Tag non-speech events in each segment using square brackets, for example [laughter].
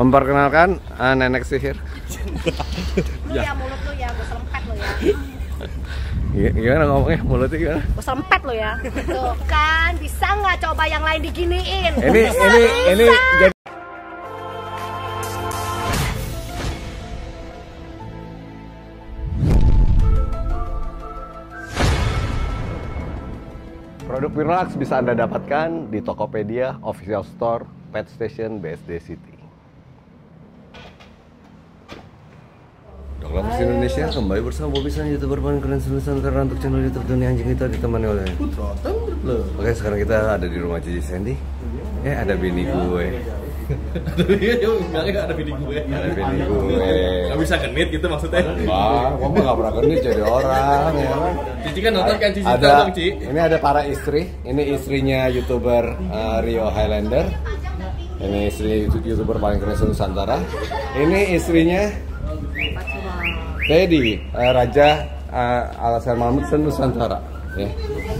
Memperkenalkan uh, nenek sihir. Lu ya mulut lu ya, gue selempet lu ya. G- Gimana ngomongnya? Mulutnya gimana? Gue selempet lu ya. Tuh kan, bisa nggak coba yang lain diginiin? Ini Nggak ini ini bisa. jadi Produk Pirlax bisa Anda dapatkan di Tokopedia, Official Store, Pet Station, BSD City. Pes Indonesia kembali bersama Bobby San, youtuber paling keren Nusantara untuk channel YouTube dunia anjing kita ditemani oleh Oke sekarang kita ada di rumah Cici Sandy. Eh ada bini gue. Bilangnya ada bini gue. Ada bini gue. Gak bisa genit gitu maksudnya. Wah, kamu gak pernah genit jadi orang ya kan? Cici kan nonton kan Cici Ada, dong, Ci. ini ada para istri. Ini istrinya youtuber uh, Rio Highlander. Ini istri youtuber paling keren Nusantara. Ini istrinya Teddy, uh, Raja uh, Alasan Mahmud Nusantara. Ya.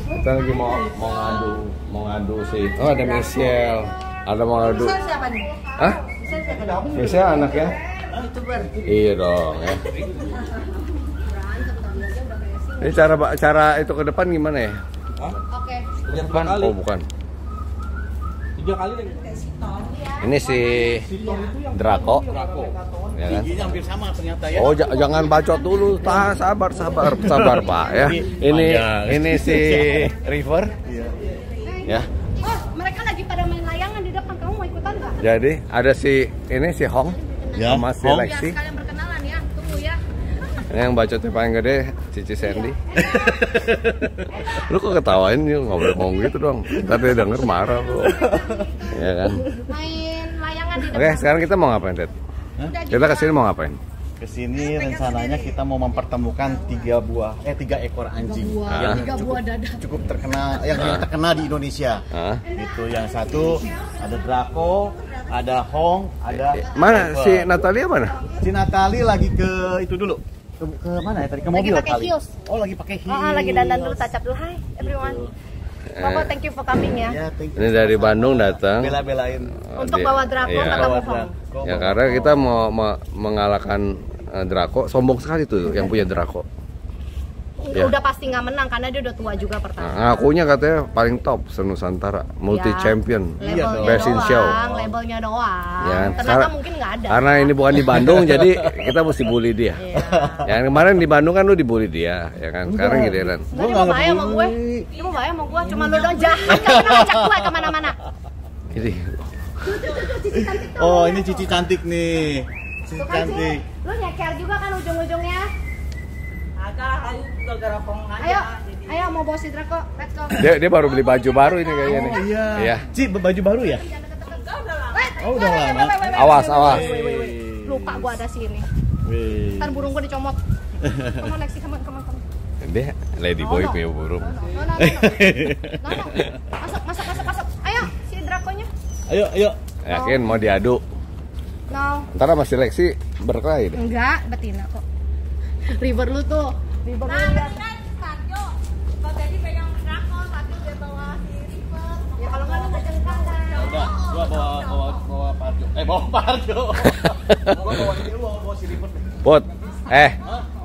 Kita lagi mau mau ngadu mau ngadu sih. Oh ada Michelle. Ada mau ngadu. siapa nih? Hah? Michelle anaknya? Iya dong ya. Ini cara cara itu ke depan gimana ya? Oke. Depan kali. Oh bukan. Tiga kali lagi. Ini si Draco. Ya kan? Giginya hampir sama ternyata ya. Oh ja- jangan bacot dulu, Tah, sabar sabar sabar [laughs] Pak ya. Ini ini si [laughs] River. Ya. Oh, mereka lagi pada main layangan di depan. Kamu mau ikutan nggak? Jadi ada si ini si Hong Ya, sama si Hong. Ya, Lexi. sekalian Ini yang bacotnya paling gede Cici Sandy. lu kok ketawain ya nggak boleh ngomong gitu dong. Ntar dia denger marah lu. Ya kan. Main layangan di Oke, depan. sekarang kita mau ngapain, Dad? Udah Kita ke sini mau ngapain? Ke sini rencananya kita mau mempertemukan tiga buah eh tiga ekor anjing Buah, yang tiga cukup, buah dada. cukup terkenal yang terkenal di Indonesia. Hah? Itu yang satu ada Draco, ada Hong, ada Mana si Natalia mana? si Natali lagi ke itu dulu. Ke, ke mana ya tadi ke Lagi mobil pakai kali. heels. Oh, lagi pakai heels. Oh, oh, lagi dandan dulu, up dulu. Hai everyone. Bapak, thank you for coming ya. Ya, thank you. Ini dari Bandung datang. Bela-belain. Untuk bawa Draco Hong. Draco. Ya karena kita mau me- mengalahkan eh, Draco, sombong sekali tuh yang punya Draco. Ya. Udah pasti nggak menang karena dia udah tua juga pertama. Nah, ngakunya katanya paling top senusantara, multi Ya, champion, Iya dong. Labelnya best in doang, show. labelnya doang. Ya, Ternyata sekarang- mungkin nggak ada. Karena ini bukan di Bandung, jadi kita mesti bully dia. Iya. Yang kemarin di Bandung kan lu dibully dia, ya kan? Sekarang giliran. Enggak, dia mau bahaya sama gue. Dia mau bahaya sama gue. Cuma lu dong jahat. [laughs] Gak pernah ngajak gue ke mana-mana. Ini Oh, ini Cici cantik nih. Cici kan cantik. Lu nyeker juga kan ujung-ujungnya. Agak ayo gara-gara aja. Ayo, ayo mau bawa si Draco. Let's go. dia dia baru beli baju baru ini kayaknya nih. Oh iya. Iya. Ci, baju baru ya? Oh, udah lama. Awas, awas. Lupa gue ada sini. Wih. Ntar burung gue dicomot. [laughs] On Lexi, on, come on. Dia lady boy punya burung. No, [laughs] no, no. Masuk, masuk, masuk, masuk. Ayo, si Draconya. Ayo, ayo. Yakin mau diadu? No. Ntar sama si Lexi berkelahi deh. Enggak, betina kok. River lu tuh. River lu lihat. Ya kalau nggak lu nggak cengkang kan. Udah, gua bawa bawa bawa Parjo. Eh, bawa Parjo. [laughs] gua bawa ini lu bawa, bawa si Ribet. Put, eh,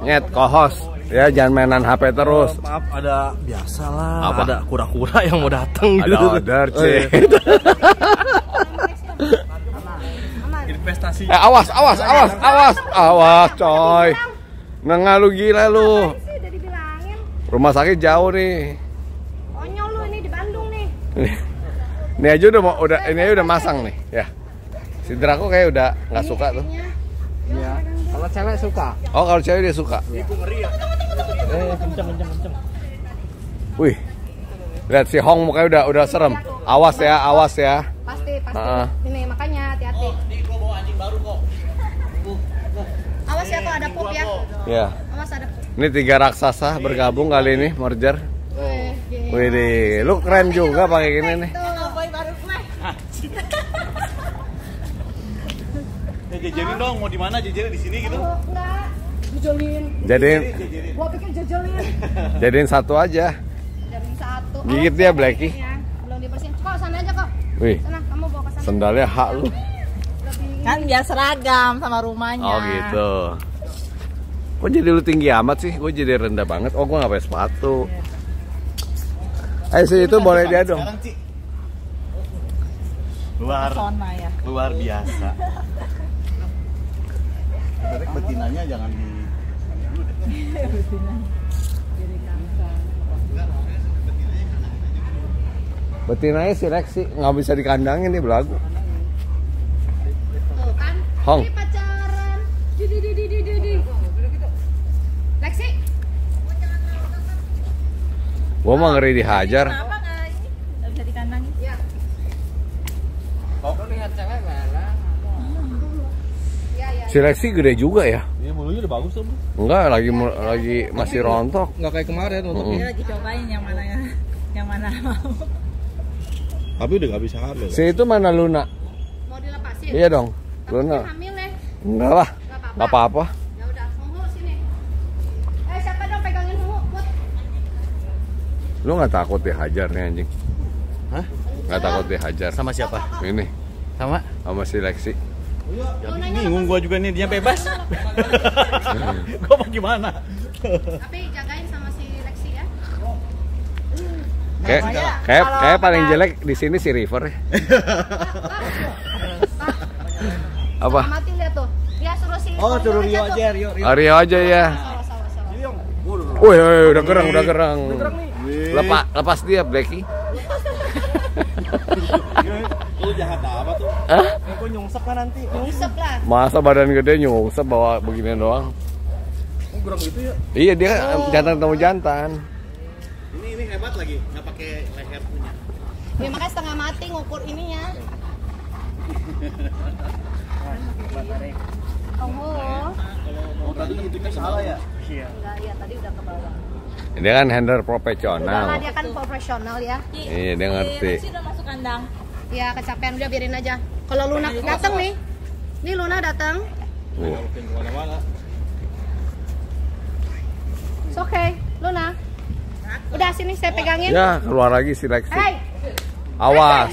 nyet, kohos. Ya jangan mainan HP terus. Maaf ada biasa lah. Apa? Ada kura-kura yang mau datang Ada gitu. order, Oh, iya. Investasi. Eh, awas, awas, awas, awas, awas, coy. Nengah lu gila lu. Sih udah dibilangin. Rumah sakit jauh nih. Konyol lu ini di Bandung nih. [laughs] Ini aja udah mau udah ini aja udah masang nih, ya. Si Draco kayak udah nggak suka tuh. Iya. Kalau cewek suka. Oh, kalau cewek dia suka. Eh, kenceng kenceng kenceng. Wih. Lihat si Hong mukanya udah udah serem. Awas ya, awas ya. Pasti, pasti. Ya. Ini tiga raksasa bergabung kali ini merger. Wih, gila. Wih, lu keren juga pakai gini nih. Tuh. Eh, jejerin dong, mau di mana jejerin di sini gitu? Oh, enggak. Jojolin. Jadiin. Gua pikir jojolin. jadiin satu aja. Jadiin satu. Gigit Oh, dia, Blacky. Belum dibersihin. Kok sana aja kok. Wih, Sana, kamu bawa ke sana. sendalnya hak lu. Kan biar seragam sama rumahnya. Oh gitu. Kok jadi lu tinggi amat sih? Gue jadi rendah banget. Oh gue nggak pakai sepatu. Eh sih itu boleh dia dong. Sekarang, Ci. Luar ya. luar biasa. Berarti betinanya jangan di dulu deh. Betinanya seleksi nggak bisa dikandangin nih belagu. Tuh kan. Hong. Ini pacaran. Di di di di di di. di. Lexi. Gue mah ngeri dihajar. Kenapa nggak ini? Nggak bisa dikandangin? Ya. lihat cewek Ya ya. Seleksi gede juga ya. Ini bulunya udah bagus tuh. Enggak lagi lagi masih rontok. Enggak kayak kemarin Mm-mm. Dia lagi cobain yang mana ya. Yang mana mau. Tapi udah gak bisa hamil. Si itu mana Luna? Mau dilepasin? Iya dong. Luna. hamil ya. Enggak lah. Enggak apa-apa. Ya udah, Hungu sini. Eh siapa dong pegangin Hungu? Put. Lu nggak takut dihajar nih anjing? Hah? Nggak takut dihajar? Sama siapa? Ini Sama? sama si Lexi. Ya, bingung gua juga nih dia bebas. [laughs] gua mau gimana? Tapi jagain sama si Lexi ya. Kayak kayak kayak paling jelek di sini si River ya. Apa? Mati lihat tuh. Dia suruh si Oh, suruh Rio aja, Rio, Rio. Aja ya. Salah salah salah. Wih, wih, udah gerang, udah gerang. Lepas lepas dia Blacky. Lu jahat apa tuh? Hah? Gua nyungsep kan nanti. Nyungsep lah. Masa badan gede nyungsep bawa beginian doang. Oh, kurang gitu ya. Iya dia jantan ketemu jantan. Ini ini hebat lagi, nggak pakai leher punya. Ya makanya setengah mati ngukur ininya. Hungu. [laughs] Oh, tadi hitungnya salah ya? Iya. Enggak, iya tadi udah ke bawah. Dia kan handler Udah profesional. dia kan profesional ya. Iya dia ngerti. Lexi udah masuk kandang. Ya kecapean udah biarin aja. Kalau Luna datang nih. Nih Luna datang. Ke mana-mana. It's okay. Luna. Udah sini saya pegangin. Ya keluar lagi si Lexi. Hey, Awas.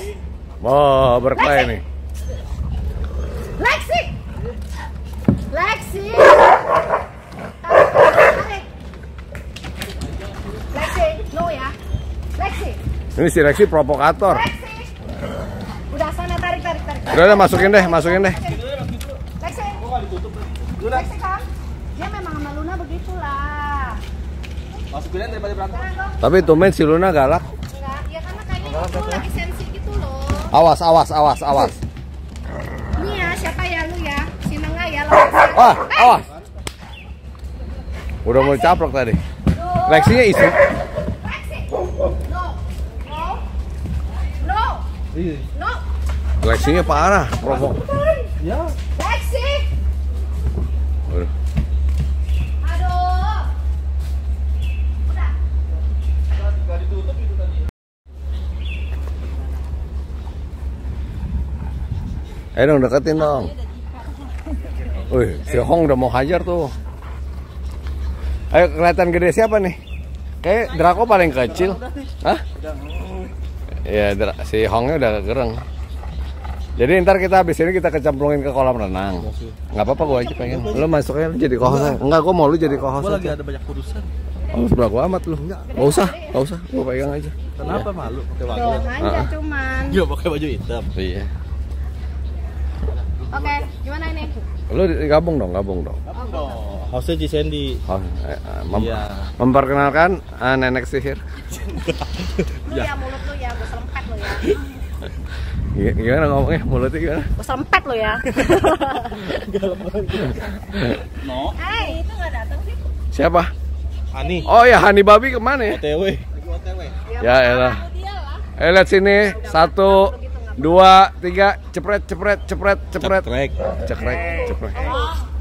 Wah berkelahi nih. Lexi. Lexi. Tarik. Lexi, no ya. Lexi. Ini si Lexi provokator. Lexi. Udah sana tarik tarik tarik. Udah udah masukin deh, masukin deh. Lexi. Lexi kan. Dia memang sama Luna begitulah. Masukin aja daripada berantem. Dong. Tapi tumben si Luna galak. Enggak, ya karena kayaknya itu lagi sensi gitu loh. Awas, awas, awas, awas. Ini ya, siapa ya lu ya? Si Nengah ya lawan Wah, awas. Udah mau caplok tadi. Lexinya isu. Lexinya parah, provok. Lexi. Udah. Aduh. Udah. Eh dong deketin dong. Wih, si Hong udah mau hajar tuh. Ayo kelihatan gede siapa nih? Kayak Draco paling kecil. Hah? Iya, si Hongnya udah gereng. Jadi ntar kita habis ini kita kecemplungin ke kolam renang. Nggak apa-apa gua aja pengen. Lu masuknya lu jadi kohos. aja. Enggak, gua mau lu jadi kohos. Gua lagi aja. ada banyak urusan. Oh, sebelah gua amat lu. Enggak usah, enggak usah. Gua pegang aja. Kenapa malu pakai baju? Manja Ah. cuman. Iya, pakai baju hitam. Iya. Oke, gimana ini? Lu gabung dong, gabung dong. Hostnya Ci Sandy. Oh, eh, eh, mem- Iya. Memperkenalkan eh, nenek sihir. Lu ya mulut lu ya, gue selempet lu ya. [laughs] G- Gimana ngomongnya? Mulutnya gimana? Gue selempet lu ya. [laughs] No. Hai. Itu nggak datang sih. Siapa? Ani. Oh ya, Hani Babi ke mana ya? OTW. Ya elah. Eh lihat sini. Satu, dua, tiga. Cepret, cepret, cepret, cepret. Cekrek. Cekrek, cepret.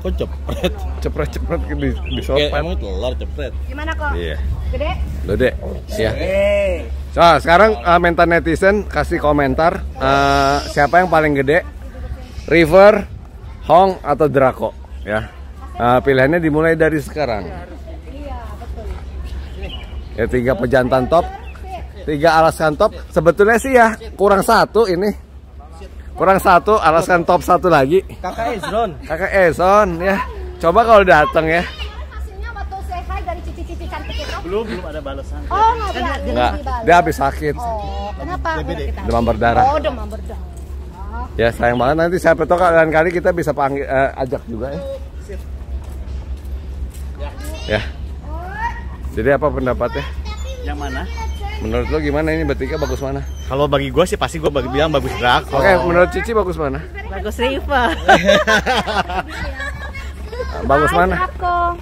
Kok cepret? Cepret, cepret di, di sopet. emang telur cepret. Gimana kok? Iya. Gede? Lo dek. Iya. So, sekarang eh, minta netizen kasih komentar eh, siapa yang paling gede, River, Hong atau Draco, ya. Eh, pilihannya dimulai dari sekarang. Ya tiga pejantan top, tiga alaskan top. Sebetulnya sih ya kurang satu ini, kurang satu, alaskan top satu lagi. Kakak Ezron. Kakak Eson ya. Coba kalau datang ya. Belum belum ada balasan. Oh, nggak dia, dia, Enggak, dibalas. dia habis sakit. Oh, kenapa? Demam berdarah. Oh, demam berdarah. Ya sayang banget nanti siapa tahu lain kali kita bisa panggil eh, ajak juga ya. Ya. Jadi apa pendapatnya? Yang mana? Menurut lo gimana ini bertiga bagus mana? Kalau bagi gue sih pasti gue bagi bilang bagus Draco. Oke, menurut Cici bagus mana? Bagus Riva. [laughs] Bagus mana? Apa?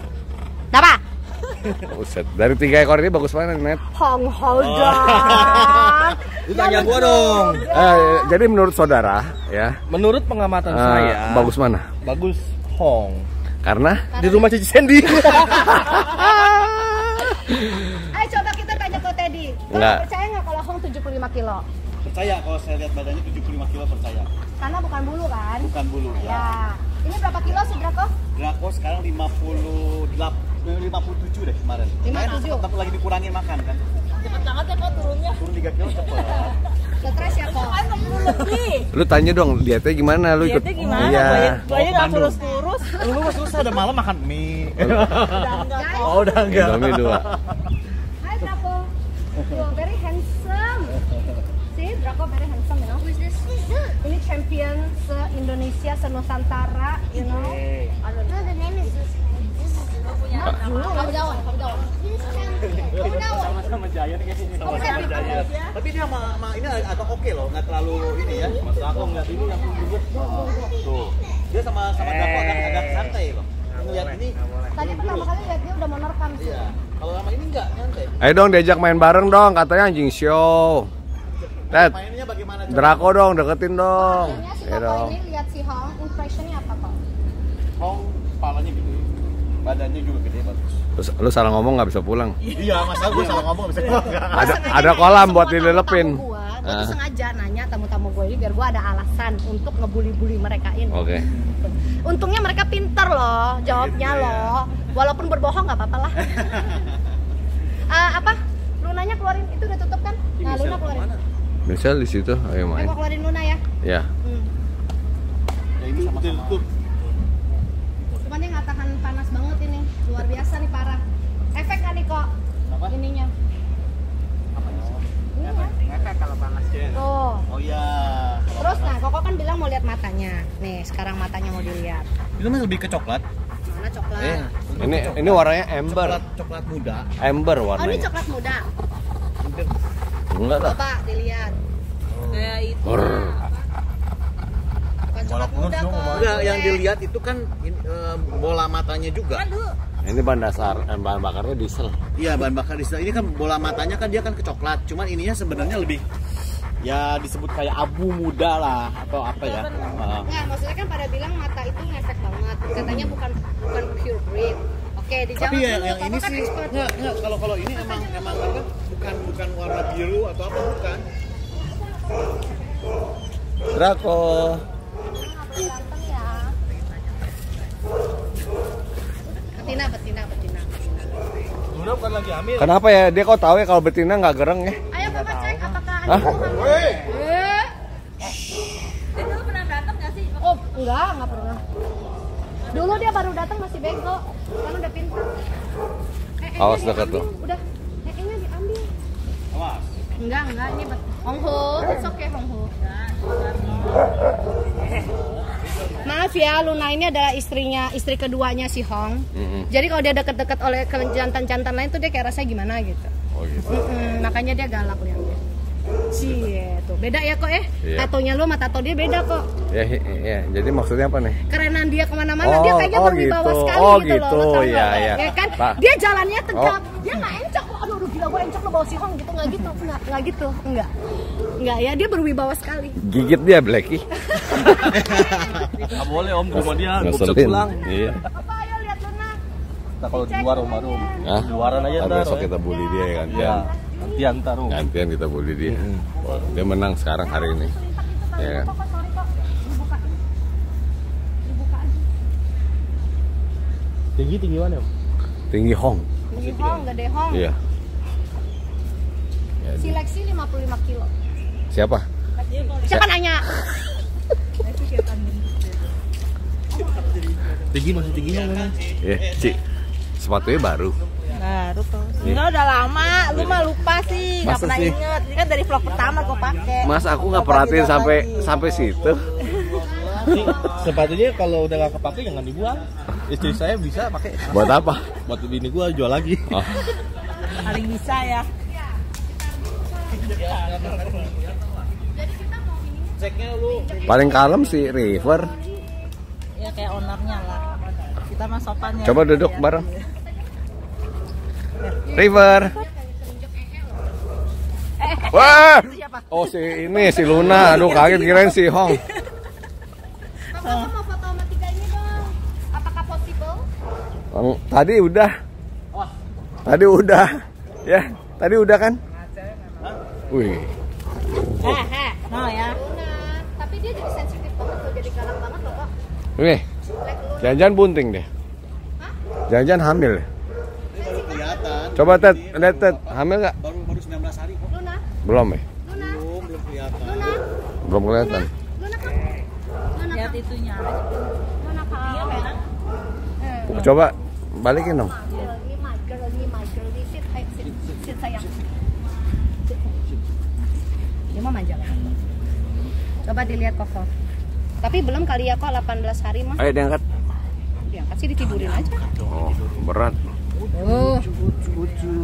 Buset, dari tiga ekor ini bagus mana, Net? Hong Hodan. [laughs] Lu tanya gua dong. Eh, jadi menurut saudara ya, Menurut pengamatan eh, saya, bagus mana? bagus Hong. Karena Di rumah Cici Sandy. [laughs] [laughs] Ayo coba kita tanya ke Teddy. Enggak. percaya nggak kalau Hong 75 kilo? Percaya kalau saya lihat badannya 75 kilo percaya. Karena bukan bulu kan? Bukan bulu ya. Ya. Ini berapa kilo sih Draco? Draco sekarang 58 57 deh kemarin. 57. Tapi lagi dikurangin makan kan. Cepet banget ya kok turunnya. Turun 3 kilo cepet. Stres ya kok? Kan 60 lebih. lu tanya dong dietnya gimana? Lu ikut? Dietnya gimana? Iya. Banyak banyak nggak Bandung. kurus-kurus. Lu mah susah udah malam makan mie. Udah enggak. Oh, udah enggak. Indomie dua. Hai Draco. You're very handsome. See, Draco very handsome, you know. Who is this? Ini champion se-Indonesia, se-Nusantara, you know. I don't know. No, the name is this. Kamu jawab, kamu jawab. this champion. Kamu jawab. Sama Giant kayaknya. Kamu jawab. Tapi dia sama, sama ini agak oke loh, nggak terlalu ini ya. Mas Draco ngeliat ini yang tumbuh. Tuh. Dia sama sama Draco agak agak santai loh. Ngeliat ini, Tadi pertama kali lihat dia udah mau nerekam sih. iya. Kalau sama ini enggak nyantai. Ayo dong diajak main bareng dong, katanya anjing show. Ted, Mainnya bagaimana? coba? Draco dong, deketin dong. Akhirnya si Ya dong. ini lihat si Hong, impressionnya apa kok? Hong kepalanya gede. Badannya juga gede bagus. Lu, lu salah ngomong nggak bisa pulang. Iya, masa gue salah ngomong bisa enggak? Ada ada kolam buat dilelepin. Gua, gua Ah. tuh sengaja nanya tamu-tamu gue ini biar gua ada alasan untuk ngebully-bully mereka ini. Oke. Untungnya mereka pinter loh, jawabnya Gitu ya. loh. Walaupun berbohong nggak apa-apa lah. [laughs] Eh, apa? Lunanya keluarin itu udah tutup kan? Nah, Luna keluarin. Misal di situ, ayo Ayo main. gua keluarin Luna ya. Ya. Hmm. Ya ini sama-sama. Panas banget ini, luar biasa nih parah. Efek kan nih kok? Apa? Ininya. Ininya. Ngefek kalau panas. Tuh. Oh iya. Terus nah, Koko kan bilang mau lihat matanya. Nih, sekarang matanya mau dilihat. Itu mah lebih ke coklat. Mana coklat? Eh, Ini ini warnanya ember. coklat coklat muda. Ember Oh, ini warnanya. coklat muda. Enggak lah. Coba dilihat. Kayak itu. Brr. Kok. Enggak, yang dilihat itu kan in- eh, bola matanya juga. Aduh. Ini bahan dasar, eh, bahan bakarnya diesel. Iya, bahan bakar di sana. Ini kan bola matanya kan dia kan kecoklat. Cuman ininya sebenarnya lebih ya disebut kayak abu muda lah atau apa ya. Enggak, maksudnya kan pada bilang mata itu ngefek banget. Katanya bukan bukan pure breed. Oke, dijawab Tapi yang, dulu. yang ini kan sih expert. enggak, enggak kalau kalau ini emang emang apa? Bukan bukan warna biru atau apa bukan. Draco. Ganteng ya. Betina, betina, betina. Luna bukan lagi hamil. Kenapa ya? Dia kok tahu ya kalau betina nggak gereng ya? Ayo Bapak cek apakah Hah? Eh? Dia dulu pernah berantem nggak sih? Oh, enggak, enggak pernah. Dulu dia baru datang masih bego. Kan udah pintar. Eh, Awas dekat tuh. Udah. Eh, eh, nya diambil. Awas. Enggak, enggak, ini. Hongho, it's okay Hongho. Maaf ya, Luna ini adalah istrinya, istri keduanya si Hong. Mm-mm. Jadi kalau dia deket-deket oleh ke jantan-jantan lain tuh dia kayak rasanya gimana gitu. Oh gitu. Mm-mm, makanya dia galak lihatnya. Cie, tuh beda ya kok eh. Iya. Tatonya lu sama tato dia beda kok. Ya, ya, jadi maksudnya apa nih? Kerenan dia ke mana-mana dia Oh, kayaknya oh berwibawa gitu. sekali Oh gitu, gitu, loh. lo tau iya, nggak? iya. Ya kan? Dia jalannya tegap. Oh. Dia nggak encok kok. Aduh, aduh, gila gue encok lo bawa si Hong gitu nggak gitu. Nggak, nggak gitu. Enggak. Enggak ya, dia berwibawa sekali. Gigit dia Blacky. [laughs] Enggak boleh Om, rumah dia, gua bisa pulang. Iya. Apa ayo lihat Luna. Nah, kalau di luar Om baru. Hah? Di luaran aja Ntar besok ya. kita bully dia ya Iya. gantian. Gantian ntar Om. Gantian kita bully dia. Oh, Dia menang sekarang hari ini. Iya. Dibuka aja. Tinggi tinggi mana Om? Tinggi Hong. Si Hong, gede Hong. Iya. Ya, Si Lexi 55 kilo. siapa? Siapa nanya? Tinggi masih tingginya mana? Ya, Ci. Sepatunya baru. Baru tuh. Enggak udah lama, lu mah lupa sih, nggak pernah sih? inget. Ini kan dari vlog pertama gue pakai. Mas aku nggak perhatiin sampai sampai situ. Ini sepatunya kalau udah nggak kepake jangan dibuang. Istri saya bisa pakai. Buat apa? Buat bini gua jual lagi. Oh, Paling bisa ya. Ceknya lu paling kalem sih River. Ya kayak ownernya lah. Kita mah sopan ya. Coba duduk Ya. bareng. River. Wah. Oh si ini si Luna. Aduh kaget kirain si Hong. Bapak mau foto sama tiga ini dong. Apakah possible? Bang, tadi udah. Tadi udah. Ya, tadi udah kan? Wih. Eh, eh, no ya. Sensitif banget jadi galak banget loh kok. Luna. jangan-jangan bunting deh. Jangan-jangan hamil. deh. kelihatan. Coba Ted, lihat Ted, hamil nggak? Baru baru 19 hari kok. Luna, Belum ya? Luna, Belum belum kelihatan. Luna, Belum kelihatan. Luna kan? Luna Lihat kan? itunya. Luna kan? Iya, merah. Eh, Coba balikin dong. ini mau manja. Coba dilihat koko. Tapi belum kali ya kok 18 hari mah. Ayo diangkat. Diangkat sih ditidurin aja. Oh, berat. Oh, Ucu, ucu,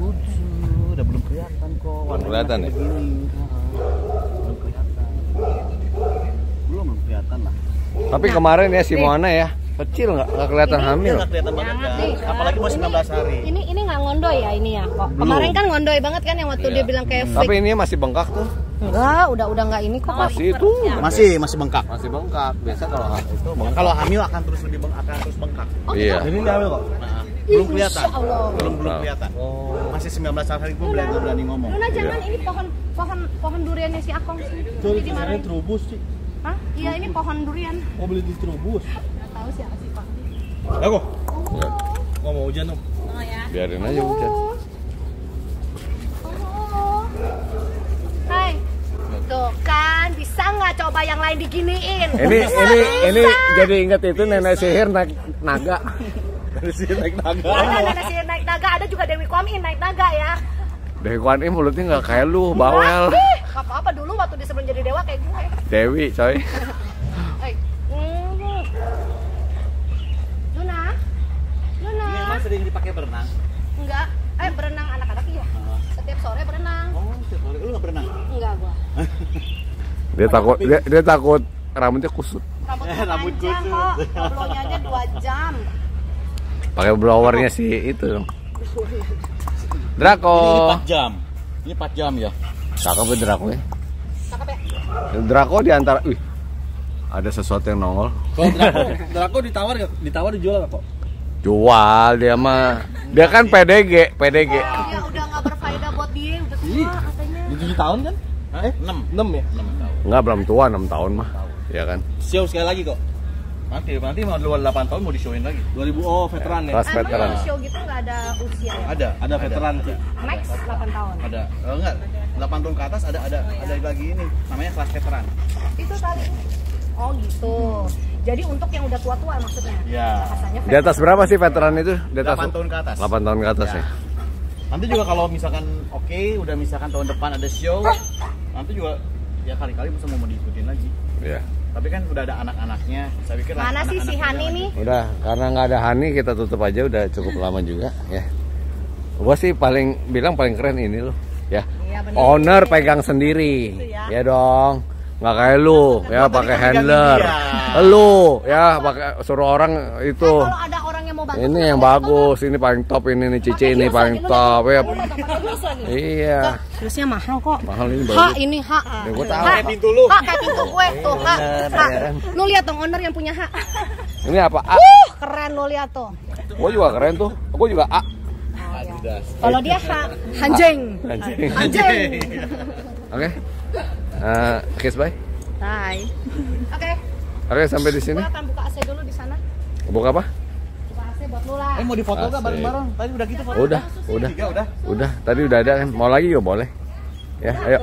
ucu. Udah belum kelihatan kok. Belum kelihatan ya? Belum kelihatan. Belum belum kelihatan lah. Tapi kemarin ya si Moana ya, kecil nggak nggak kelihatan hamil. Nggak kelihatan banget kan. nih. Apalagi baru 19 hari. ini ini nggak ngondoy ya ini ya kok. Kemarin kan ngondoy banget kan yang waktu dia bilang kayak Tapi fake. ini masih bengkak tuh. Enggak, udah udah nggak ini kok. Masih itu. Masih masih bengkak. Masih bengkak. Biasa kalau itu bengkak. Kalau hamil akan terus lebih beng, akan terus bengkak. Iya. Ini dia hamil kok. Nah, belum kelihatan. Belum belum Nah. kelihatan. Masih 19 hari gue berani berani ngomong. Luna jangan ini pohon pohon pohon duriannya si Akong sih. Jadi ini dimarahin. terubus sih. Hah? Iya ini pohon durian. Mau beli di terubus. [laughs] Tahu siapa sih Pak. Ya kok. Nggak, Gua mau hujan om. Oh ya. Biarin aja hujan. Oh. Oh. Hai. Tuh kan bisa nggak coba yang lain diginiin? Ini Bisa, ini ini bisa. jadi inget itu nenek sihir naik naga. [laughs] Dari sini naik naga. Ada nenek sihir naik naga, ada juga Dewi Kwamin naik naga ya. Dewi Kwan Im mulutnya nggak kayak lu, bawel. Ih, nggak apa-apa dulu waktu dia sebelum jadi dewa kayak gue. Dewi, coy. [laughs] Hai. Hmm. Luna, Luna. Ini emang sering dipakai berenang. Enggak, eh berenang anak-anak iya. Setiap sore berenang. Oh, setiap hari. Lu nggak berenang? Enggak gua. [laughs] Dia takut dia, dia takut rambutnya kusut. Rambut Eh, [laughs] rambut panjang kusut. kok. Ngobrolnya aja 2 jam. Pakai blowernya si itu dong. Draco. ini 4 jam. Ini 4 jam ya. Cakep ya Draco ya. Cakep ya? Draco di antara wih. Ada sesuatu yang nongol. Kalau Draco, Draco ditawar? Ditawar dijual nggak kok? Jual dia mah. Dia kan PDG, PDG. Oh, dia udah nggak berfaedah buat dia, udah tua katanya. Di 7 tahun kan? Eh, 6. 6 ya? 6 tahun. Enggak belum tua 6 tahun mah. Ya kan. Show sekali lagi kok. Nanti nanti mau luar 8 tahun mau di-showin lagi. 2000 oh veteran ya. Kelas Emang veteran. show gitu nggak ada usia ya? Ada, Ada veteran sih. Max 8 tahun. Ada. Oh, enggak. 8 tahun ke atas ada ada ada lagi ini namanya kelas veteran. Itu kali. Oh gitu. Jadi untuk yang udah tua-tua maksudnya. Iya. Di atas berapa sih veteran itu? Di atas 8 tahun ke atas. 8 tahun ke atas ya. Ya. Nanti juga kalau misalkan oke, udah misalkan tahun depan ada show, nanti juga ya kali-kali bisa mau diikutin lagi. Iya. Tapi kan udah ada anak-anaknya. Saya pikir Mana sih si Hani lagi. nih? Udah, karena nggak ada Hani kita tutup aja udah cukup lama juga ya. Gua sih paling bilang paling keren ini loh, ya. Iya, bener. Owner pegang sendiri, ya dong. Nggak kayak lu, ya Gua tadi pakai handler. Lu, ya pakai suruh orang itu. Kalau ada orang yang mau bantu Ini yang bagus, ini paling top ini nih Cici ini paling top ya. Iya. Heelsnya mahal kok. Mahal ini Ha bagus. ini ha. Ya, gua tahu. Ha, Kayak pintu lu. Ha kayak pintu gue tuh ha. Bener, ha. ya kan? Lu lihat dong owner yang punya ha. Ini apa? A. Uh, keren lu lihat tuh. Gua juga keren tuh. Gua juga A. Kalau dia ha, hanjeng. Anjing. Hanjeng. Oke. Eh, kiss bye. Hai. Oke, Oke, sampai di sini. gua akan buka AC dulu di sana. Buka apa? Buka AC buat lu lah. Eh mau difoto nggak Asik. bareng-bareng? Tadi udah gitu foto. Udah, udah. Udah. Udah, tadi udah ada kan. Mau lagi juga boleh. Ya, ayo.